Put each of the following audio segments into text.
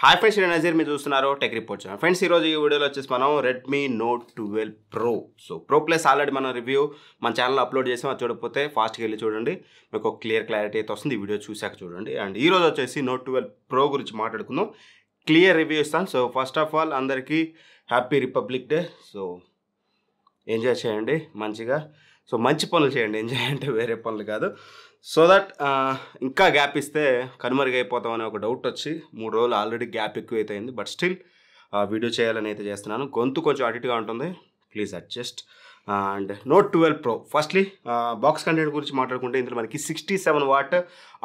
Hi friends నేను నజీర్ మీరు చూస్తున్నారు టెక్ రిపోర్ట్ ఛానల్ ఫ్రెండ్స్ ఈరోజు ఈ వీడియోలో వచ్చేసి మనం Redmi note twelve pro so pro plus already మనం రివ్యూ మన ఛానల్లో అప్లోడ్ చేసాం. అది చూడకపోతే ఫాస్ట్గా వెళ్ళి చూడండి. మీకు క్లియర్ క్లారిటీ అయితే వస్తుంది. ఈ వీడియో చూశాక చూడండి. అండ్ ఈరోజు వచ్చేసి నోట్ ట్వెల్వ్ ప్రో గురించి మాట్లాడుకుందాం. క్లియర్ రివ్యూ ఇస్తాను సో ఫస్ట్ ఆఫ్ ఆల్ అందరికీ happy republic day so enjoy చేయండి. మంచిగా సో మంచి పనులు చేయండి ఎంజాయ్ అంటే వేరే పనులు కాదు. సో దట్ ఇంకా గ్యాప్ ఇస్తే కనుమరుగైపోతామనే ఒక డౌట్ వచ్చి మూడు రోజులు ఆల్రెడీ గ్యాప్ ఎక్కువ అయితే అయింది బట్ స్టిల్ వీడియో చేయాలని అయితే చేస్తున్నాను. గొంతు కొంచెం అటిట్గా ఉంటుంది. Please adjust and note twelve pro firstly box content గురించి మాట్లాడుకుంటే ఇందులో మనకి సిక్స్టీ సెవెన్ వాట్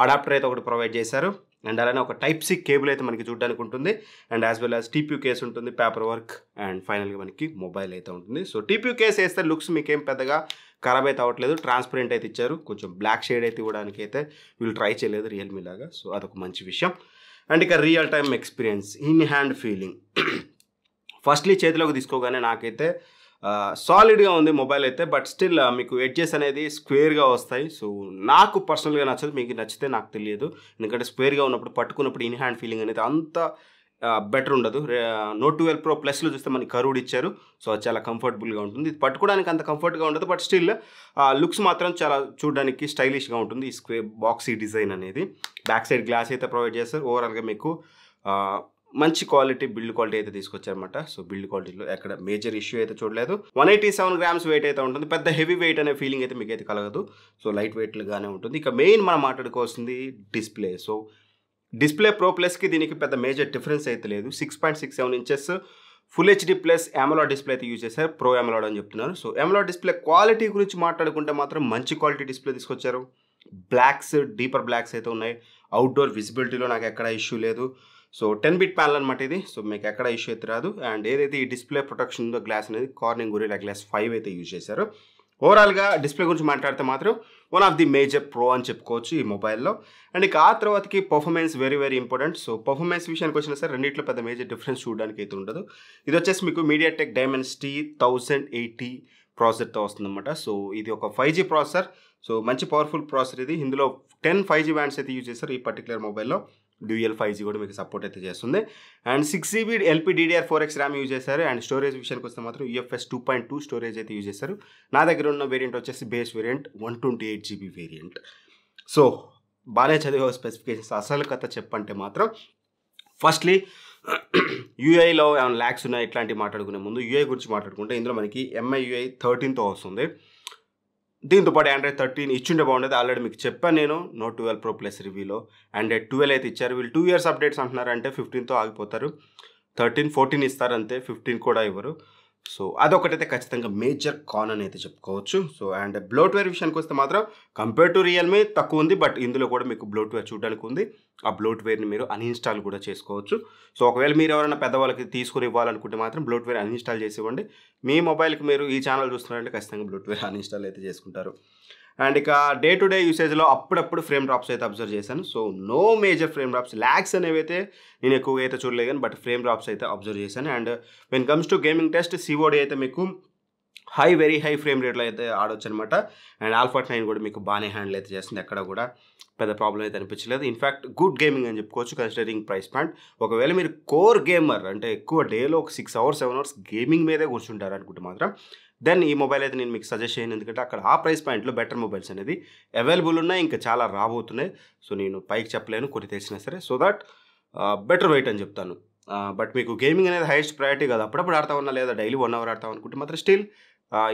అడాప్టర్ అయితే ఒకటి ప్రొవైడ్ చేశారు. అండ్ అలానే ఒక టైప్ సి కేబుల్ అయితే మనకి చూడడానికి ఉంటుంది. And as well as TP case ఉంటుంది పేపర్ వర్క్ అండ్ ఫైనల్గా మనకి మొబైల్ అయితే ఉంటుంది. సో టీపీ కేస్ వేస్తే లుక్స్ మీకేం పెద్దగా ఖరాబ్ అయితే అవ్వట్లేదు ట్రాన్స్పరెంట్ అయితే ఇచ్చారు. కొంచెం బ్లాక్ షేడ్ అయితే ఇవ్వడానికి అయితే వీళ్ళు ట్రై చేయలేదు రియల్మీ లాగా. సో అదొక మంచి విషయం. అండ్ ఇక real time experience in hand feeling firstly చేతిలోకి తీసుకోగానే నాకైతే సాలిడ్గా ఉంది మొబైల్ అయితే బట్ స్టిల్ మీకు ఎడ్జెస్ అనేది స్క్వేర్గా వస్తాయి. సో నాకు పర్సనల్గా నచ్చదు మీకు నచ్చితే నాకు తెలియదు. ఎందుకంటే స్క్వేర్గా ఉన్నప్పుడు పట్టుకున్నప్పుడు ఇన్ హ్యాండ్ ఫీలింగ్ అనేది అంత బెటర్ ఉండదు. నోట్ ట్వెల్వ్ ప్రో ప్లస్లో చూస్తే మనకి కరువుడ్ ఇచ్చారు. సో అది చాలా కంఫర్టబుల్గా ఉంటుంది. ఇది పట్టుకోవడానికి అంత కంఫర్ట్గా ఉండదు. బట్ స్టిల్ లుక్స్ మాత్రం చాలా చూడడానికి స్టైలిష్గా ఉంటుంది. ఈ స్క్వే బాక్సీ డిజైన్ అనేది. బ్యాక్ సైడ్ గ్లాస్ అయితే ప్రొవైడ్ చేస్తారు. ఓవరాల్గా మీకు మంచి క్వాలిటీ బిల్డ్ క్వాలిటీ అయితే తీసుకొచ్చారనమాట సో బిల్డ్ క్వాలిటీలో ఎక్కడ మేజర్ ఇష్యూ అయితే చూడలేదు. One eighty seven grams weight అయితే ఉంటుంది. పెద్ద హెవీ వెయిట్ అనే ఫీలింగ్ అయితే మీకు అయితే కలగదు. సో లైట్ వెయిట్లుగానే ఉంటుంది. ఇక మెయిన్ మనం మాట్లాడుకోవాల్సింది డిస్ప్లే. సో డిస్ప్లే ప్రో ప్లస్కి దీనికి పెద్ద మేజర్ డిఫరెన్స్ అయితే లేదు. Six point six seven inches full HD plus AMOLED display అయితే యూజ్ చేశారు. ప్రో ఎమలాడ్ అని చెప్తున్నారు. సో ఎమలాడ్ డిస్ప్లే క్వాలిటీ గురించి మాట్లాడుకుంటే మాత్రం మంచి క్వాలిటీ డిస్ప్లే తీసుకొచ్చారు. బ్లాక్స్ డీపర్ బ్లాక్స్ అయితే ఉన్నాయి. అవుట్డోర్ విజిబిలిటీలో నాకు ఎక్కడ ఇష్యూ లేదు. సో టెన్ బిట్ ప్యానల్ అనమాట ఇది. సో మీకు ఎక్కడ ఇష్యూ అయితే రాదు. అండ్ ఏదైతే ఈ డిస్ప్లే ప్రొటెక్షన్ ఉందో గ్లాస్ అనేది కార్నింగ్ గురిలా గ్లాస్ ఫైవ్ అయితే యూజ్ చేశారు. ఓవరాల్గా డిస్ప్లే గురించి మాట్లాడితే మాత్రం one of the major pro అని చెప్పుకోవచ్చు ఈ మొబైల్లో అండ్ ఇక ఆ తర్వాతకి performance very very important so performance విషయానికి వచ్చినా సరే రెండింటిలో పెద్ద మేజర్ డిఫరెన్స్ చూడడానికి అయితే ఉండదు. ఇది వచ్చేసి మీకు MediaTek Dimensity thousand eighty ప్రాసెసర్తో వస్తుందన్నమాట. సో ఇది ఒక ఫైవ్ జీ ప్రాసెసర్ సో మంచి పవర్ఫుల్ ప్రాసెసర్ ఇది. ఇందులో టెన్ ఫైవ్ జీ బ్యాండ్స్ అయితే యూజ్ చేస్తారు ఈ పర్టికులర్ మొబైల్లో డ్యూఎల్ ఫైవ్ జీ కూడా మీకు సపోర్ట్ అయితే చేస్తుంది. And six GB LP DDR four X RAM use చేశారు. అండ్ స్టోరేజ్ విషయానికి వస్తే మాత్రం UFS two point two storage అయితే యూజ్ చేశారు. నా దగ్గర ఉన్న వేరియంట్ వచ్చేసి base variant one twenty eight GB variant. So బాగానే చదివే స్పెసిఫికేషన్స్. అసలు కథ చెప్పంటే మాత్రం ఫస్ట్లీ యూఐలో ఏమైనా ల్యాక్స్ ఉన్నాయి? ఇట్లాంటివి మాట్లాడుకునే ముందు యూఐ గురించి మాట్లాడుకుంటే ఇందులో మనకి ఎంఐ యూఐ థర్టీన్తో వస్తుంది. దీంతోపాటు ఆండ్రాయిడ్ థర్టీన్ ఇచ్చిండే బాగుండేది. ఆల్రెడీ మీకు చెప్పాను నేను. నోట్ ట్వెల్వ్ ప్రో ప్లస్ రివ్యూలో ఆండ్రాయిడ్ ట్వెల్వ్ అయితే ఇచ్చారు. వీళ్ళు టూ ఇయర్స్ అప్డేట్స్ అంటున్నారు అంటే ఫిఫ్టీన్తో ఆగిపోతారు. థర్టీన్ ఫోర్టీన్ ఇస్తారు అంతే ఫిఫ్టీన్ కూడా ఇవ్వరు. సో అదొకటైతే ఖచ్చితంగా మేజర్ కాన్ అని అయితే చెప్పుకోవచ్చు. సో అండ్ బ్లోట్వేర్ విషయానికి వస్తే మాత్రం కంపేర్ టు రియల్మీ తక్కువ ఉంది బట్ ఇందులో కూడా మీకు బ్లోట్వేర్ చూడడానికి ఉంది ఆ బ్లోట్వేర్ని మీరు అన్ఇన్స్టాల్ కూడా చేసుకోవచ్చు. సో ఒకవేళ మీరు ఎవరైనా పెద్దవాళ్ళకి తీసుకుని ఇవ్వాలనుకుంటే మాత్రం బ్లోట్వేర్ అన్ఇన్స్టాల్ చేసి ఇవ్వండి. మీ మొబైల్కి మీరు ఈ ఛానల్ చూస్తున్నారంటే ఖచ్చితంగా బ్లోట్వేర్ అన్ఇన్స్టాల్ అయితే చేసుకుంటారు. అండ్ ఇక డే టు డే యూసేజ్లో అప్పుడప్పుడు ఫ్రేమ్ డ్రాప్స్ అయితే అబ్జర్వ్ చేశాను. So no major frame drops lags అనేవి అయితే నేను ఎక్కువగా అయితే చూడలేదు కానీ బట్ ఫ్రేమ్ డ్రాప్స్ అయితే అబ్జర్వ్ చేశాను. And when comes to gaming test COD అయితే మీకు హై వెరీ హై ఫ్రేమ్ రేట్లో అయితే ఆడొచ్చు అనమాట అండ్ ఆల్ఫాట్ నైన్ కూడా మీకు బాగానే హ్యాండిల్ అయితే చేస్తుంది. ఎక్కడ కూడా పెద్ద ప్రాబ్లం అయితే అనిపించలేదు. ఇన్ఫ్యాక్ట్ గుడ్ గేమింగ్ అని చెప్పుకోవచ్చు కన్సిడరింగ్ ప్రైస్ పాయింట్ ఒకవేళ మీరు కోర్ గేమర్ అంటే ఎక్కువ డేలో ఒక six hours seven hours gaming మీదే కూర్చుంటారు అనుకుంటే మాత్రం దెన్ ఈ మొబైల్ అయితే నేను మీకు సజెస్ట్ చేయను. ఎందుకంటే అక్కడ ఆ ప్రైస్ పాయింట్లో బెటర్ మొబైల్స్ అనేది అవైలబుల్ ఉన్నాయి ఇంకా చాలా రాబోతున్నాయి. సో నేను పైకి చెప్పలేను కొన్ని తెలిసినా సరే. సో దట్ బెటర్ వెయిట్ అని చెప్తాను. బట్ మీకు గేమింగ్ అనేది హైయెస్ట్ ప్రయారిటీ కాదు. అప్పుడప్పుడు ఆడతా ఉన్నా లేదా డైలీ వన్ అవర్ ఆడతాం అనుకుంటే మాత్రం స్టిల్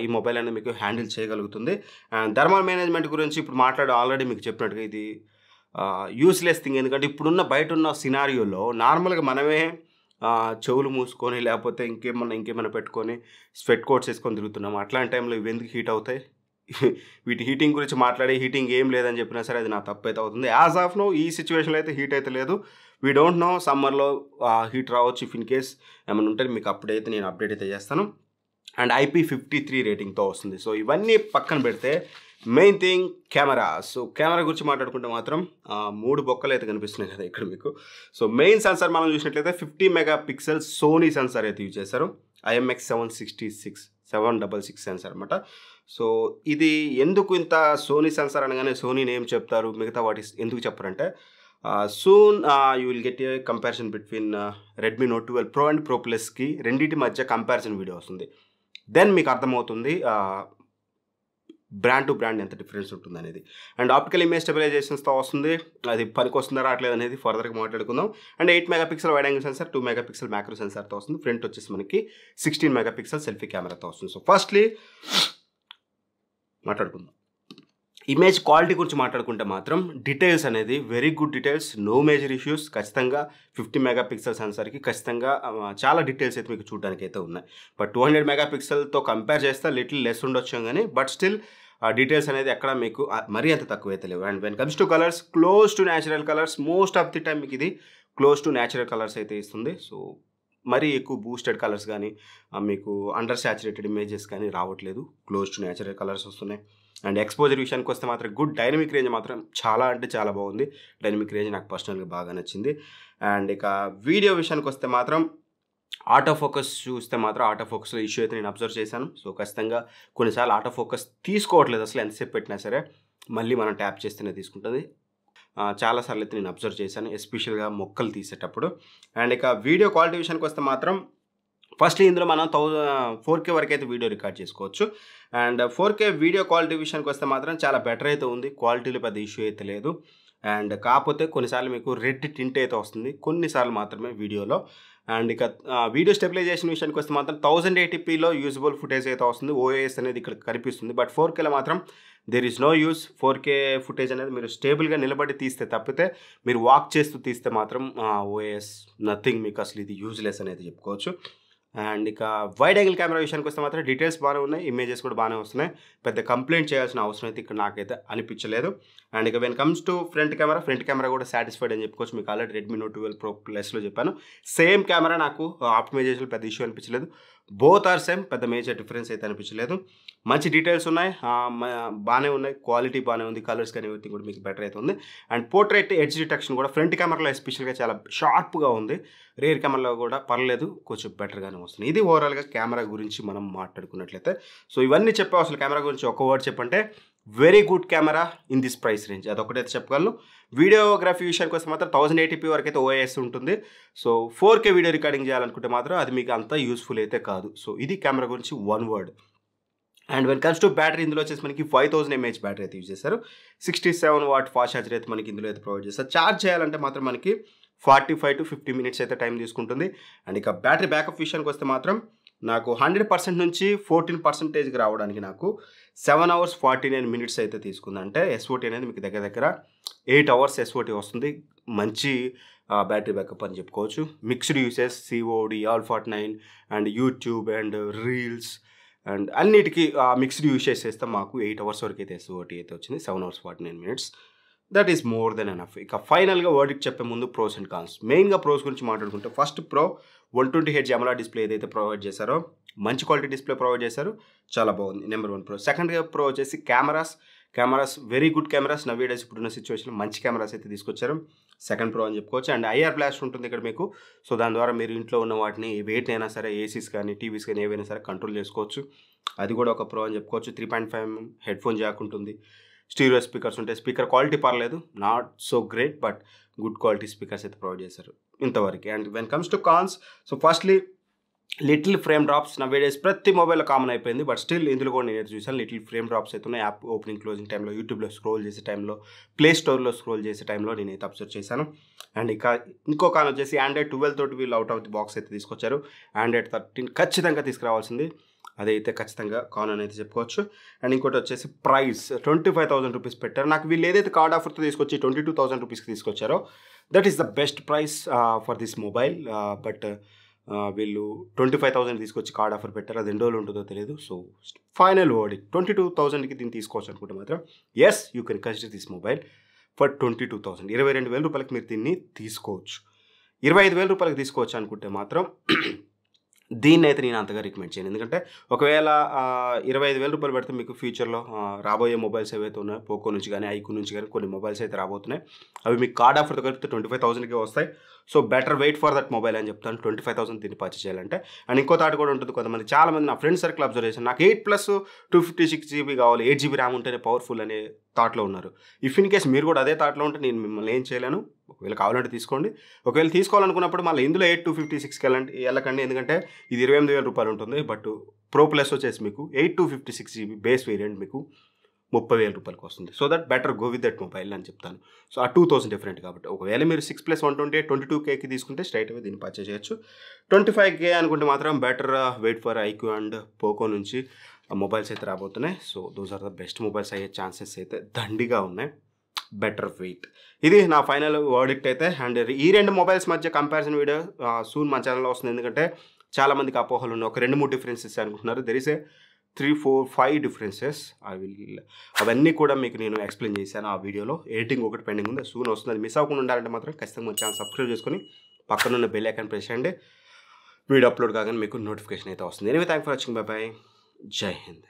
ఈ మొబైల్ అనేది మీకు హ్యాండిల్ చేయగలుగుతుంది. అండ్ థర్మల్ మేనేజ్మెంట్ గురించి ఇప్పుడు మాట్లాడే ఆల్రెడీ మీకు చెప్పినట్టుగా ఇది యూస్లెస్ థింగ్ ఎందుకంటే ఇప్పుడున్న బయట ఉన్న సినారియోలో నార్మల్గా మనమే చెవులు మూసుకొని లేకపోతే ఇంకేమన్నా ఇంకేమైనా పెట్టుకొని స్వెట్ కోట్స్ వేసుకొని తిరుగుతున్నాం. అట్లాంటి టైంలో ఇవి ఎందుకు హీట్ అవుతాయి? వీటి హీటింగ్ గురించి మాట్లాడే హీటింగ్ ఏం లేదని చెప్పినా సరే అది నా తప్పు అయితే అవుతుంది. యాజ్ ఆఫ్ నో ఈ సిచ్యువేషన్లో అయితే హీట్ అయితే లేదు. వీ డోంట్ నో సమ్మర్లో హీట్ రావచ్చు ఇఫ్ ఇన్ కేస్ ఏమైనా ఉంటే మీకు అప్డేట్ అయితే నేను అప్డేట్ అయితే చేస్తాను. అండ్ ఐపీ ఫిఫ్టీ త్రీ రేటింగ్తో వస్తుంది. సో ఇవన్నీ పక్కన పెడితే main thing camera. So camera గురించి మాట్లాడుకుంటే మాత్రం మూడు బొక్కలు అయితే కనిపిస్తున్నాయి కదా ఇక్కడ మీకు. సో మెయిన్ సెన్సార్ మనం చూసినట్లయితే fifty mega pixel Sony sensor అయితే యూజ్ చేశారు. IMX seven sixty six seven double six sensor అనమాట సో ఇది ఎందుకు ఇంత సోనీ సెన్సార్ అనగానే సోనీ నేమ్ చెప్తారు? మిగతా వాటి ఎందుకు చెప్పారంటే soon you will get a comparison between Redmi Note twelve Pro and Pro ప్లస్కి రెండింటి మధ్య కంపారిజన్ వీడియో వస్తుంది. దెన్ మీకు అర్థమవుతుంది బ్రాండ్ టు బ్రాండ్ ఎంత డిఫరెన్స్ ఉంటుంది అనేది అండ్ ఆప్టికల్ ఇమేజ్ స్టెబిలైజేషన్స్తో వస్తుంది అది పనికి వస్తుందా రావట్లేదు అనేది ఫర్దర్గా మాట్లాడుకుందాం. And eight megapixel wide angle sensor two megapixel macro సెన్సార్తో వస్తుంది. ఫ్రంట్ వచ్చేసి మనకి సిక్స్టీన్ మెగా పిక్సెల్ సెల్ఫీ కెమెరాతో వస్తుంది. సో ఫస్ట్లీ మాట్లాడుకుందాం. ఇమేజ్ క్వాలిటీ గురించి మాట్లాడుకుంటే మాత్రం డీటెయిల్స్ అనేది very good details no major issues ఖచ్చితంగా ఫిఫ్టీ మెగా పిక్సెల్ సెన్సర్కి ఖచ్చితంగా చాలా డీటెయిల్స్ అయితే మీకు చూడడానికి అయితే ఉన్నాయి. బట్ టూ హండ్రెడ్ మెగా పిక్సెల్తో కంపేర్ చేస్తే లిటిల్ లెస్ ఉండొచ్చు కానీ బట్ స్టిల్ ఆ డీటెయిల్స్ అనేది ఎక్కడ మీకు మరీ అంత తక్కువ అయితే లేవు. And when comes to colours close to natural colours most of the time మీకు ఇది క్లోజ్ టు న్యాచురల్ కలర్స్ అయితే ఇస్తుంది. సో మరీ ఎక్కువ బూస్టెడ్ కలర్స్ కానీ మీకు అండర్ సాచురేటెడ్ ఇమేజెస్ కానీ రావట్లేదు. క్లోజ్ టు న్యాచురల్ కలర్స్ వస్తున్నాయి. అండ్ ఎక్స్పోజర్ విషయానికి వస్తే మాత్రం గుడ్ డైనమిక్ రేంజ్ మాత్రం చాలా అంటే చాలా బాగుంది. డైనమిక్ రేంజ్ నాకు పర్సనల్గా బాగా నచ్చింది. అండ్ ఇక వీడియో విషయానికి వస్తే మాత్రం ఆటో ఫోకస్ చూస్తే మాత్రం ఆటో ఫోకస్లో ఇష్యూ అయితే నేను అబ్జర్వ్ చేశాను. సో ఖచ్చితంగా కొన్నిసార్లు ఆటో ఫోకస్ తీసుకోవట్లేదు అసలు ఎంతసేపు పెట్టినా సరే. మళ్ళీ మనం ట్యాప్ చేస్తేనే తీసుకుంటుంది. చాలాసార్లు అయితే నేను అబ్జర్వ్ చేశాను ఎస్పెషల్గా మొక్కలు తీసేటప్పుడు. అండ్ ఇక వీడియో క్వాలిటీ విషయానికి వస్తే మాత్రం ఫస్ట్ ఇందులో మనం థౌజండ్ ఫోర్ కే వరకు అయితే వీడియో రికార్డ్ చేసుకోవచ్చు. And four K video quality విషయానికి వస్తే మాత్రం చాలా బెటర్ అయితే ఉంది. క్వాలిటీలో పెద్ద ఇష్యూ అయితే లేదు. అండ్ కాకపోతే కొన్నిసార్లు మీకు రెడ్ టింట్ అయితే వస్తుంది. కొన్నిసార్లు మాత్రమే వీడియోలో. అండ్ ఇక వీడియో స్టెబిలైజేషన్ విషయానికి వస్తే మాత్రం థౌజండ్ ఎయిటీపీలో యూజబుల్ ఫుటేజ్ అయితే వస్తుంది. ఓఏఎస్ అనేది ఇక్కడ కనిపిస్తుంది. బట్ ఫోర్ కేలో మాత్రం there is no use four K footage అనేది మీరు స్టేబుల్గా నిలబడి తీస్తే తప్పితే మీరు వాక్ చేస్తూ తీస్తే మాత్రం ఓఎస్ నథింగ్ మీకు అసలు ఇది యూజ్లెస్ అనేది చెప్పుకోవచ్చు. అండ్ ఇక వైడ్ యాంగిల్ కెమెరా విషయానికి వస్తే మాత్రం డీటెయిల్స్ బాగానే ఉన్నాయి ఇమేజెస్ కూడా బాగానే వస్తున్నాయి. పెద్ద కంప్లైంట్ చేయాల్సిన అవసరం అయితే ఇక్కడ నాకైతే అనిపించలేదు. అండ్ ఇక when comes to front camera front camera కూడా సాటిస్ఫైడ్ అని చెప్పుకోవచ్చు. మీకు already Redmi Note twelve Pro ప్లస్లో చెప్పాను. సేమ్ కెమెరా నాకు ఆప్టిమైజేషన్ పెద్ద ఇష్యూ అనిపించలేదు. బోత్ ఆర్ సేమ్ పెద్ద మేజర్ డిఫరెన్స్ అయితే అనిపించలేదు. మంచి డీటెయిల్స్ ఉన్నాయి. బాగానే ఉన్నాయి. క్వాలిటీ బాగానే ఉంది. కలర్స్ కానీ ఎవ్రీథింగ్ కూడా మీకు బెటర్ అయితే ఉంది. అండ్ పోర్ట్రేట్ ఎడ్జ్ డిటెక్షన్ కూడా ఫ్రంట్ కెమెరాలో ఎస్పెషల్గా చాలా షార్ప్గా ఉంది. రేర్ కెమెరాలో కూడా పర్లేదు. కొంచెం బెటర్గానే వస్తుంది. ఇది ఓవరాల్గా కెమెరా గురించి మనం మాట్లాడుకున్నట్లయితే. సో ఇవన్నీ చెప్పావు. అసలు కెమెరా గురించి ఒక వర్డ్ చెప్పంటే very good camera in this price range. అదొకటైతే చెప్పగలను. వీడియోగ్రఫీ విషయానికి వస్తే మాత్రం థౌసండ్ ఎయిటీపీ వరకు అయితే ఓఎస్ ఉంటుంది. So four K video recording చేయాలనుకుంటే మాత్రం అది మీకు అంత యూస్ఫుల్ అయితే కాదు. సో ఇది కెమెరా గురించి one word and when comes to battery ఇందులో వచ్చేసి మనకి ఫైవ్ థౌసండ్ ఎంఏహెచ్ బ్యాటరీ అయితే యూజ్ చేశారు. Sixty seven watt fast charger అయితే మనకి ఇందులో అయితే ప్రొవైడ్ చేస్తారు ఛార్జ్ చేయాలంటే మాత్రం మనకి forty five to fifty minutes అయితే టైం తీసుకుంటుంది. అండ్ ఇక బ్యాటరీ బ్యాకప్ విషయానికి వస్తే మాత్రం నాకు హండ్రెడ్ పర్సెంట్ నుంచి ఫోర్టీన్ పర్సెంటేజ్కి రావడానికి నాకు seven hours forty nine minutes అయితే తీసుకుంది. అంటే ఎస్ఓటీ అనేది మీకు దగ్గర దగ్గర ఎయిట్ అవర్స్ ఎస్ఓటీ వస్తుంది. మంచి బ్యాటరీ బ్యాకప్ అని చెప్పుకోవచ్చు. Mixed uses COD all forty nine and YouTube and reels and అన్నిటికీ మిక్స్డ్ యూస్ చేసేస్తే మాకు ఎయిట్ అవర్స్ వరకు అయితే ఎస్ఓటీ అయితే వచ్చింది. Seven hours forty nine minutes. That is more than enough ఇక ఫైనల్గా వర్డ్కి చెప్పే ముందు ప్రోస్ అండ్ కాన్స్ మెయిన్గా ప్రోస్ గురించి మాట్లాడుకుంటే ఫస్ట్ ప్రో వన్ ట్వంటీ హెడ్ జమలా డిస్ప్లే ఏదైతే ప్రొవైడ్ చేశారో మంచి క్వాలిటీ డిస్ప్లే ప్రొవైడ్ చేశారు చాలా బాగుంది. Number one pro second pro వచ్చేసి cameras cameras very good cameras nowadays ఇప్పుడున్న సిచ్యువేషన్ మంచి కెమెరాస్ అయితే తీసుకొచ్చారు. సెకండ్ ప్రో అని చెప్పుకోవచ్చు. అండ్ ఐఆర్ బ్లాస్ట్ ఉంటుంది ఇక్కడ మీకు. సో దాని ద్వారా మీరు ఇంట్లో ఉన్న వాటిని వెయిట్ అయినా సరే ఏసీస్ కానీ టీవీస్ కానీ ఏవైనా సరే కంట్రోల్ చేసుకోవచ్చు. అది కూడా ఒక ప్రో అని చెప్పుకోవచ్చు. Three point five headphone jack ఉంటుంది. స్టీరియో స్పీకర్స్ ఉంటాయి స్పీకర్ క్వాలిటీ పర్లేదు not so great but good quality speakers అయితే ప్రొవైడ్ చేశారు ఇంతవరకు. And when comes to cons so firstly little frame drops nowadays ప్రతి మొబైల్లో కామన్ అయిపోయింది. బట్ స్టిల్ ఇందులో కూడా నేను చూసాను లిటిల్ ఫ్రేమ్ డ్రాప్స్ అయితే యాప్ ఓపెనింగ్ క్లోజింగ్ టైంలో యూట్యూబ్లో స్క్రోల్ చేసే టైంలో ప్లే స్టోర్లో స్క్రోల్ చేసే టైంలో నేనైతే అబ్జర్వ్ చేశాను. అండ్ ఇక ఇంకో కాన్ వచ్చేసి ఆండ్రాయిడ్ ట్వెల్వ్ తోటి వీళ్ళు అవుట్ ఆఫ్ ది బాక్స్ అయితే తీసుకొచ్చారు. ఆండ్రాయిడ్ థర్టీన్ ఖచ్చితంగా తీసుకురావాల్సింది. అదైతే ఖచ్చితంగా కాన్ అని అయితే చెప్పుకోవచ్చు. అండ్ ఇంకోటి వచ్చేసి price twenty five thousand rupees పెట్టారు. నాకు వీళ్ళు ఏదైతే కార్డ్ ఆఫర్తో తీసుకొచ్చి ట్వంటీ టూ థౌసండ్ రూపీస్కి తీసుకొచ్చారో that is the best price for this mobile but వీళ్ళు ట్వంటీ ఫైవ్ థౌసండ్ తీసుకొచ్చి కార్డ్ ఆఫర్ పెట్టారు. అది ఎన్ని రోజులు ఉంటుందో తెలియదు so final word twenty two థౌసండ్కి దీన్ని తీసుకోవచ్చు అనుకుంటే మాత్రం yes you can consider this mobile for twenty two thousand. ఇరవై రెండు వేల రూపాయలకి మీరు దీన్ని తీసుకోవచ్చు. ఇరవై ఐదు వేల రూపాయలకి తీసుకోవచ్చు అనుకుంటే మాత్రం దీన్ని అయితే నేను అంతగా రికమెండ్ చేయను. ఎందుకంటే ఒకవేళ ఇరవై ఐదు వేల రూపాయలు పెడితే మీకు ఫ్యూచర్లో రాబోయే మొబైల్స్ ఏవైతే ఉన్నాయో పోకో నుంచి కానీ ఐకో నుంచి కానీ కొన్ని మొబైల్స్ అయితే రాబోతున్నాయి. అవి మీకు కార్డ్ ఆఫర్తో కలిపితే ట్వంటీ ఫైవ్ థౌసండ్కి వస్తాయి. So better wait for that mobile అని చెప్తాను. ట్వంటీ ఫైవ్ థౌసండ్ దీన్ని పర్చేస్ చేయాలంటే. అండ్ ఇంకో థాట్ కూడా ఉంటుంది. కొంతమంది చాలా మంది నా ఫ్రెండ్ సర్కిల్ అబ్జర్వ్ చేశాను నాకు eight plus two fifty six GB కావాలి ఎయిట్ జీబీ ర్యామ్ ఉంటేనే పవర్ఫుల్ అనే థాట్లో ఉన్నారు. ఇఫ్ ఇన్ కేస్ మీరు కూడా అదే థాట్లో ఉంటే నేను మిమ్మల్ని ఏం చేయలేను. ఒకవేళ కావాలంటే తీసుకోండి. ఒకవేళ తీసుకోవాలనుకున్నప్పుడు మళ్ళీ ఇందులో ఎయిట్ టూ ఫిఫ్టీ సిక్స్కి వెళ్ళండి. వెళ్ళకండి. ఎందుకంటే ఇది ఇరవై ఎనిమిది వేల రూపాయలు ఉంటుంది. బట్ ప్రో ప్లస్ వచ్చేసి మీకు eight two fifty six GB base variant మీకు ముప్పై వేల రూపాయలకి వస్తుంది. So that better go with that mobile అని చెప్తాను. సో ఆ టూ థౌసండ్ డిఫరెంట్ కాబట్టి. ఒకవేళ మీరు six plus one twenty twenty two కేకి తీసుకుంటే స్ట్రైట్ అవే దీన్ని పర్చేస్ చేయొచ్చు. ట్వంటీ ఫైవ్ కే అనుకుంటే మాత్రం better wait for iQOO and Poco నుంచి మొబైల్స్ అయితే రాబోతున్నాయి. So those are the best mobiles అయ్యే ఛాన్సెస్ అయితే దండిగా ఉన్నాయి. బెటర్ వెయిట్ ఇది నా ఫైనల్ వర్డిక్ట్ అయితే అండ్ ఈ రెండు మొబైల్స్ మధ్య కంపారిజన్ వీడియో సూన్ మా ఛానల్లో వస్తుంది. ఎందుకంటే చాలామందికి అపోహలు ఉన్నాయి. ఒక రెండు మూడు డిఫరెన్సెస్ అనుకుంటున్నారు. There is a three four five differences I will అవన్నీ కూడా మీకు నేను ఎక్స్ప్లెయిన్ చేశాను ఆ వీడియోలో ఎడిటింగ్ ఒకటి పెండింగ్ ఉంది. సూన్ వస్తుంది. అది మిస్ అవ్వకుండా ఉండాలంటే మాత్రం ఖచ్చితంగా మన ఛానల్ సబ్స్క్రైబ్ చేసుకొని పక్కనున్న బెల్ ఐకాన్ ప్రెస్ చేయండి. వీడియో అప్లోడ్ కాగానే మీకు నోటిఫికేషన్ అయితే వస్తుంది. Anyway thank for watching bye bye జై హింద్